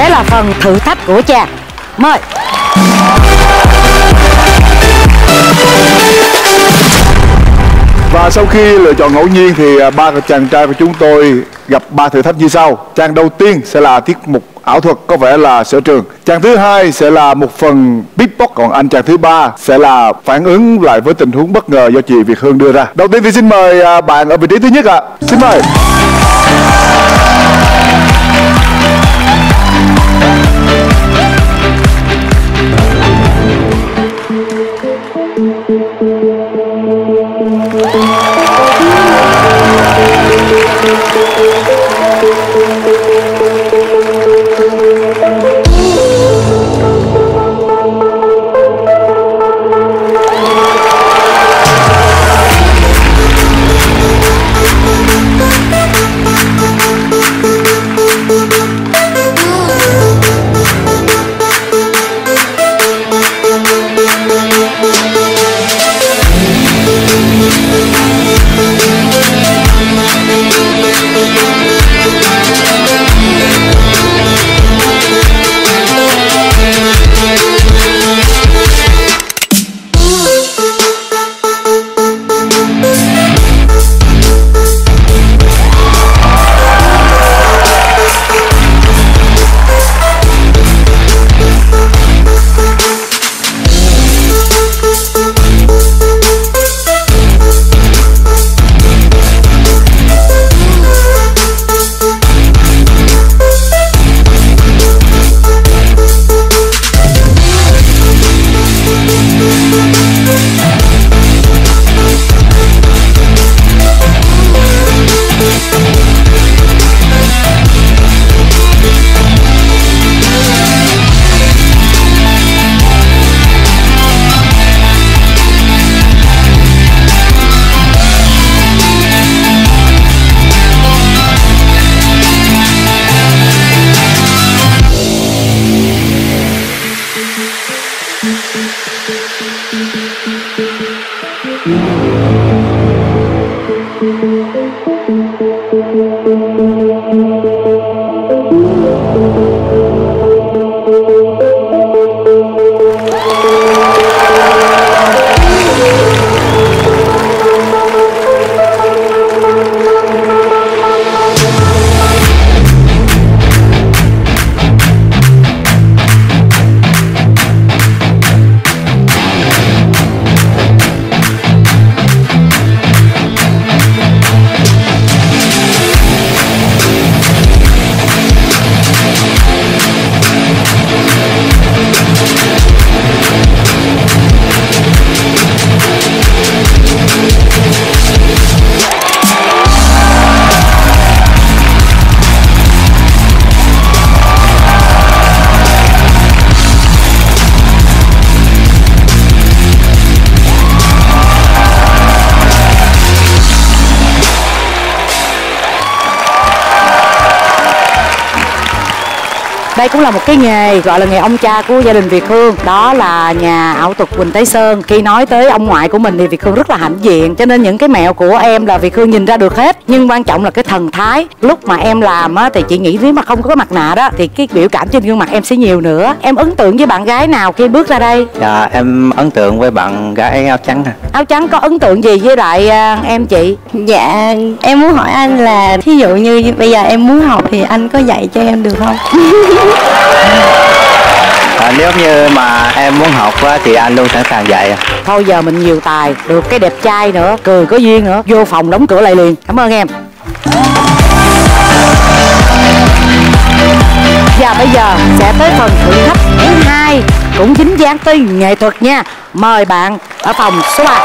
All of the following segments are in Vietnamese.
sẽ là phần thử thách của chàng mời Và sau khi lựa chọn ngẫu nhiên thì à, ba chàng trai của chúng tôi gặp ba thử thách như sau. Chàng đầu tiên sẽ là tiết mục ảo thuật, có vẻ là sở trường. Chàng thứ hai sẽ là một phần beatbox, còn anh chàng thứ ba sẽ là phản ứng lại với tình huống bất ngờ do chị Việt Hương đưa ra. Đầu tiên thì xin mời à, bạn ở vị trí thứ nhất ạ. Xin mời. Đây cũng là một cái nghề gọi là nghề ông cha của gia đình Việt Hương. Đó là nhà ảo thuật Quỳnh Tây Sơn. Khi nói tới ông ngoại của mình thì Việt Hương rất là hãnh diện cho nên những cái mẹo của em là Việt Hương nhìn ra được hết. Nhưng quan trọng là cái thần thái. Lúc mà em làm á thì chị nghĩ nếu mà không có cái mặt nạ đó thì cái biểu cảm trên gương mặt em sẽ nhiều nữa. Em ấn tượng với bạn gái nào khi bước ra đây? Dạ em ấn tượng với bạn gái áo trắng à. áo trắng có ấn tượng gì với lại à, em chị? Dạ, em muốn hỏi anh là thí dụ như bây giờ em muốn học thì anh có dạy cho em được không? à, Nếu như mà em muốn học á, thì anh luôn sẵn sàng dạy thôi giờ mình nhiều tài được cái đẹp trai nữa cười có duyên nữa vô phòng đóng cửa lại liền. Cảm ơn em. Và bây giờ sẽ tới phần thử thách thứ hai cũng dính dáng tới nghệ thuật nha. Mời bạn ở phòng số 3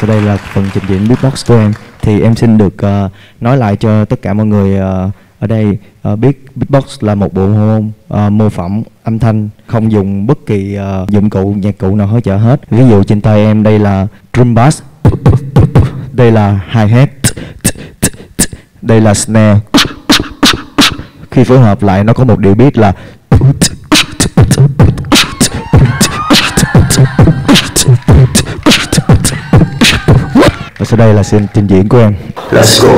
sau đây là phần trình diễn beatbox của em. Thì em xin được uh, nói lại cho tất cả mọi người uh, ở đây uh, biết beatbox là một bộ môn uh, mô phỏng âm thanh không dùng bất kỳ uh, dụng cụ nhạc cụ nào hỗ trợ hết. Ví dụ trên tay em đây là drum bass đây là hi hat đây là snare. Khi phối hợp lại nó có một điệu beat là sau đây là xin trình diễn của em Let's go.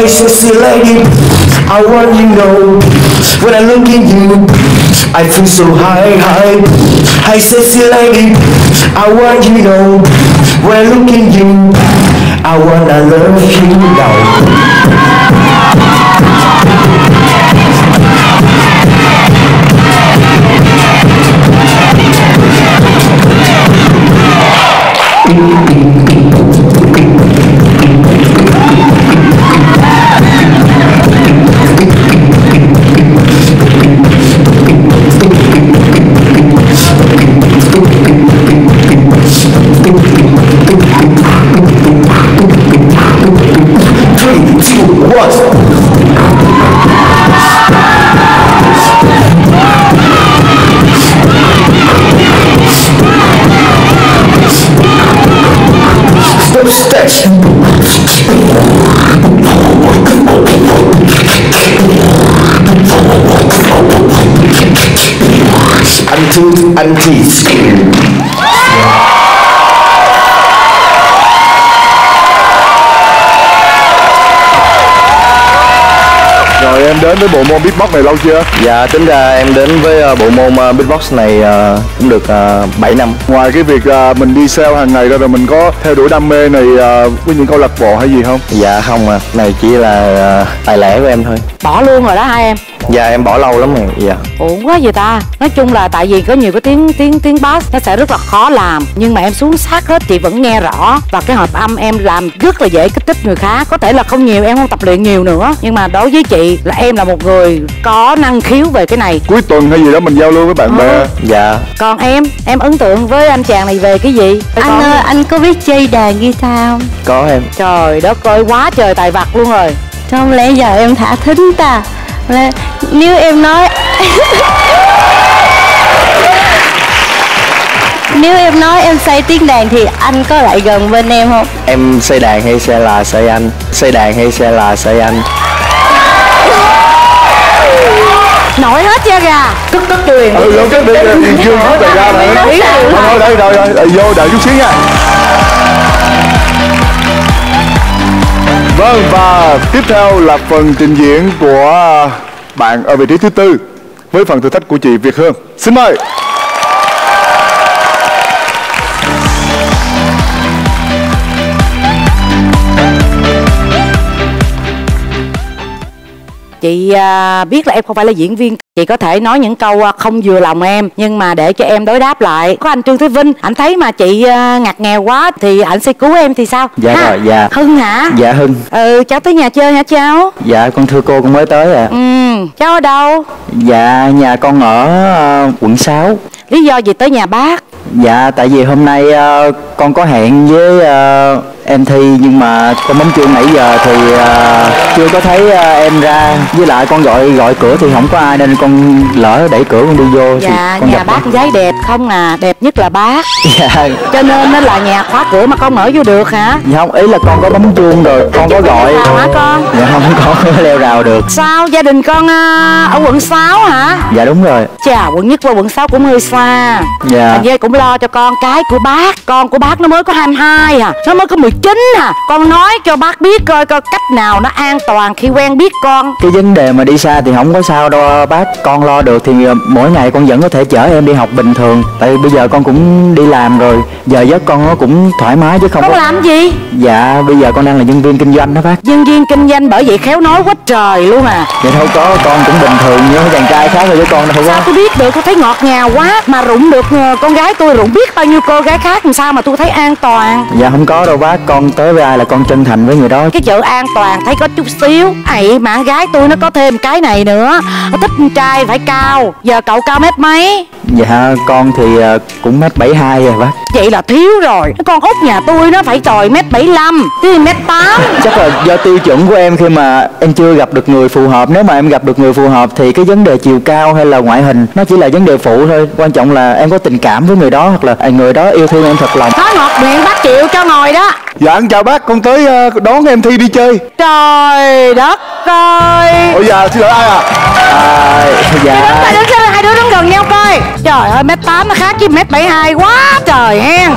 Hey sexy lady, I want you know When I look at you, I feel so high, high. Hey sexy lady, I want you know When I look at you, I wanna love you now Anh tease Rồi em đến với bộ môn beatbox này lâu chưa? Dạ tính ra em đến với ờ, bộ môn ờ, beatbox này ờ, cũng được uh, 7 năm. Ngoài cái việc mình đi sale hàng ngày ra rồi mình có theo đuổi đam mê này với những câu lạc bộ hay gì không? Dạ không à, này chỉ là tài lẻ của em thôi. Bỏ luôn rồi đó hai em Dạ em bỏ lâu lắm rồi Dạ. Ổn quá vậy ta? Nói chung là tại vì có nhiều cái tiếng tiếng tiếng bass nó sẽ rất là khó làm. Nhưng mà em xuống sát hết chị vẫn nghe rõ. Và cái hợp âm em làm rất là dễ kích thích người khác. Có thể là không nhiều em không tập luyện nhiều nữa. Nhưng mà đối với chị là em là một người có năng khiếu về cái này. Cuối tuần hay gì đó mình giao lưu với bạn bè. Dạ. Còn em em ấn tượng với anh chàng này về cái gì? Anh Con- ơi anh có biết chơi đàn guitar không? Có em. Trời đất ơi quá trời tài vật luôn rồi. Không lẽ giờ em thả thính ta nếu em nói nếu em nói em xây tiếng đàn thì anh có lại gần bên em không? Em xây đàn hay xe là xây anh? Xây đàn hay xe là xây anh? Nổi hết da gà tức tức truyền Ừ, chưa rút bài ra này rồi, rồi, rồi, vô đợi chút xíu nha Vâng, và tiếp theo là phần trình diễn của bạn ở vị trí thứ tư với phần thử thách của chị Việt Hương. Xin mời. Chị à, biết là em không phải là diễn viên chị có thể nói những câu à, không vừa lòng em nhưng mà để cho em đối đáp lại. Có anh trương thế vinh anh thấy mà chị à, ngặt nghèo quá thì anh sẽ cứu em thì sao? Dạ Ha? rồi, dạ. hưng hả? Dạ Hưng. Ừ cháu tới nhà chơi hả cháu? Dạ con thưa cô con mới tới à ừ cháu ở đâu? Dạ nhà con ở ờ, quận 6 lý do gì tới nhà bác? Dạ tại vì hôm nay ờ, con có hẹn với ờ, em thi nhưng mà con bấm chuông nãy giờ thì ờ, chưa có thấy ờ, em ra. Với lại con gọi gọi cửa thì không có ai nên con lỡ đẩy cửa con đi vô thì dạ con nhà bác gái đẹp không à? Đẹp nhất là bác. Dạ. Cho nên nó là nhà khóa cửa mà con mở vô được hả? Dạ không ý là con có bấm chuông rồi con có gọi. Sao hả con? Dạ không con có leo rào được. Sao? Gia đình con à, ở quận 6 hả? Dạ đúng rồi. Chà quận nhất qua quận 6 cũng hơi xa. Dạ. Ra cũng lo cho con. Cái của bác Con của bác nó mới có 22 à. Nó mới có 19 à Con nói cho bác biết coi coi cách nào nó an toàn khi quen biết con. Cái vấn đề mà đi xa thì không có sao đâu bác. Con lo được thì ờ, mỗi ngày con vẫn có thể chở em đi học bình thường. Tại vì bây giờ con cũng đi làm rồi giờ giấc con nó cũng thoải mái chứ không Con có làm gì dạ bây giờ con đang là nhân viên kinh doanh đó bác. Nhân viên kinh doanh bởi vậy khéo nói quá trời luôn à. Vậy đâu có con cũng bình thường như chàng trai khác thôi chứ con đâu Sao có tôi biết được tôi thấy ngọt ngào quá Mà rụng được ờ, con gái tôi rụng biết bao nhiêu cô gái khác làm sao mà tôi thấy an toàn? Dạ không có đâu bác con tới với ai là con chân thành với người đó. Cái chữ an toàn thấy có chút xíu. Ấy mà gái tôi nó có thêm cái này nữa. Nó thích con trai phải cao giờ cậu cao mét mấy? Dạ con thì ờ, cũng mét bảy hai rồi bác. Vậy là thiếu rồi. Con út nhà tôi nó phải tròi mét bảy lăm chứ mét tám? Chắc là do tiêu chuẩn của em khi mà em chưa gặp được người phù hợp. Nếu mà em gặp được người phù hợp thì cái vấn đề chiều cao hay là ngoại hình nó chỉ là vấn đề phụ thôi. Quan trọng là em có tình cảm với người đó hoặc là người đó yêu thương em thật lòng. Nói ngọt miệng bác chịu cho ngồi đó. Dạ anh chào bác. Con tới ờ, đón em Thi đi chơi. Trời đất ơi Ủa dạ xin lỗi ai à à, dạ Hai đứa hai đứa đứng gần nhau coi. Trời ơi mét tám nó khác với mét bảy hai quá trời hen.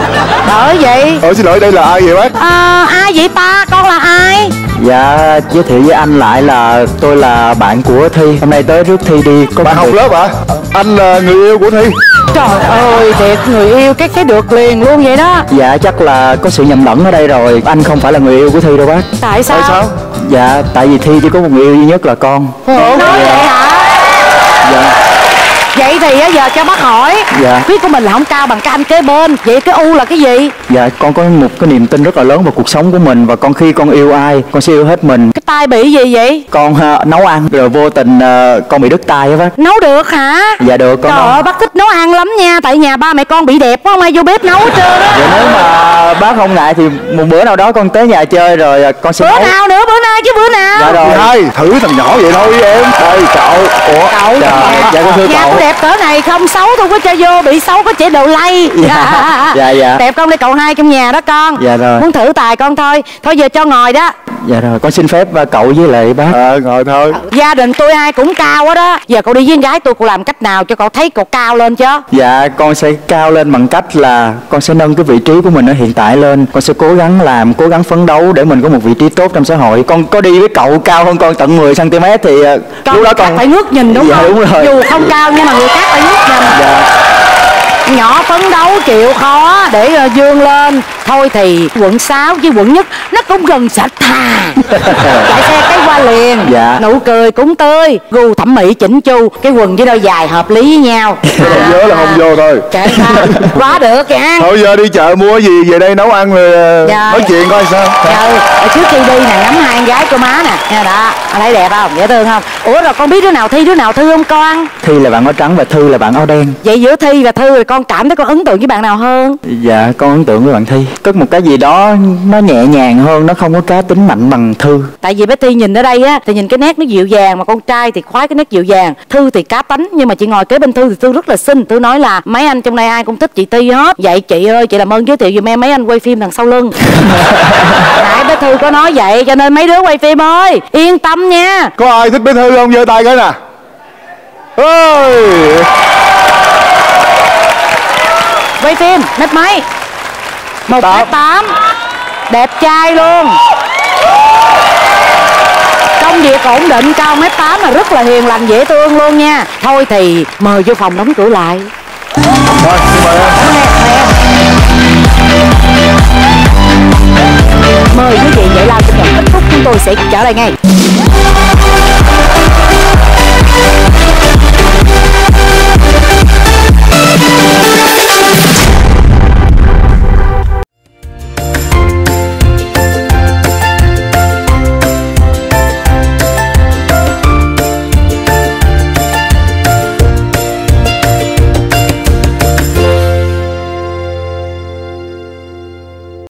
Bởi vậy. Ủa xin lỗi đây là ai vậy bác? À, Ai vậy ta con là ai? Dạ giới thiệu với anh lại là tôi là bạn của thi. Hôm nay tới rước thi đi. Có Bạn học việc- lớp hả? Anh là người yêu của Thi. Trời ơi thiệt người yêu cái cái được liền luôn vậy đó. Dạ chắc là có sự nhầm lẫn ở đây rồi. Anh không phải là người yêu của thi đâu bác. Tại sao, Tại sao? Dạ tại vì thi chỉ có một người yêu duy nhất là con. Nói vậy hả Vậy thì á, giờ cho bác hỏi. Dạ. Phía của mình là không cao bằng cái anh kế bên. Vậy cái U là cái gì? Dạ con có một cái niềm tin rất là lớn vào cuộc sống của mình và con khi con yêu ai con sẽ yêu hết mình. Cái tai bị gì vậy? Con ha, nấu ăn. Rồi vô tình ờ, con bị đứt tay á bác. Nấu được hả? Dạ được con Trời ơi bác thích nấu ăn lắm nha. Tại nhà ba mẹ con bị đẹp quá không ai vô bếp nấu hết trơn á. Vậy nếu mà bác không ngại thì một bữa nào đó con tới nhà chơi rồi ờ, con sẽ Bữa nấu. nào nữa bữa nay chứ bữa nào. Dạ rồi. Thử thằng nhỏ vậy thôi em. Đây cậu. Ủa? Cậu. Dạ, nhà, dạ con thưa nhà cậu đẹp cỡ này không xấu tôi có cho vô bị xấu có chế độ lay. Dạ, dạ, dạ. đẹp không đây cậu hai trong nhà đó con. Dạ rồi. muốn thử tài con thôi. Thôi giờ cho ngồi đó. Dạ rồi con xin phép ờ, cậu với lại bác. Ờ ngồi thôi. Gia đình tôi ai cũng cao hết đó. Giờ cậu đi với con gái tôi cậu làm cách nào cho cậu thấy cậu cao lên chứ? Dạ con sẽ cao lên bằng cách là con sẽ nâng cái vị trí của mình ở hiện tại lên. Con sẽ cố gắng làm, cố gắng phấn đấu để mình có một vị trí tốt trong xã hội. Con có đi với cậu cao hơn con tận 10cm thì ờ, con lúc đó con phải ngước nhìn đúng dạ, không? đúng rồi. Dù không cao nhưng mà người khác phải ngước nhìn Dạ, nhỏ phấn đấu chịu khó để ờ, vươn lên. Thôi thì quận 6 với quận nhất nó cũng gần sạch thà. Chạy xe cái qua liền. Dạ. nụ cười cũng tươi. Gu thẩm mỹ chỉnh chu. Cái quần với đôi giày hợp lý với nhau. Không nhớ là không vô thôi. Trời ơi, quá được kìa Thôi giờ đi chợ mua gì về đây nấu ăn rồi ờ, Dạ. nói chuyện coi sao. Trời, ở trước khi đi nè ngắm hai con gái cô má nè. Nha đó. Anh thấy đẹp không? Dễ thương không? Ủa rồi con biết đứa nào thi đứa nào thư không con? Thi là bạn áo trắng và Thư là bạn áo đen. Vậy giữa thi và thư thì con cảm thấy con ấn tượng với bạn nào hơn? Dạ con ấn tượng với bạn Thi. Có một cái gì đó nó nhẹ nhàng hơn, nó không có cá tính mạnh bằng Thư. Tại vì bé thi nhìn ở đây á thì nhìn cái nét nó dịu dàng mà con trai thì khoái cái nét dịu dàng. Thư thì cá tánh nhưng mà chị ngồi kế bên thư thì thư rất là xinh. Thư nói là mấy anh trong đây ai cũng thích chị ti hết. Vậy chị ơi chị làm ơn giới thiệu giùm em mấy anh quay phim đằng sau lưng. Nãy bé thư có nói vậy cho nên mấy đứa quay phim ơi yên tâm nha. Có ai thích bé Thư không? Giơ tay cái nè. Ơi quay phim mét mấy một mét tám đẹp trai luôn. Công việc ổn định cao mét tám mà rất là hiền lành dễ thương luôn nha. Thôi thì mời vô phòng đóng cửa lại. Rồi xin mời em. Mời quý vị giải lao đoạn kết thúc chúng tôi sẽ trở lại ngay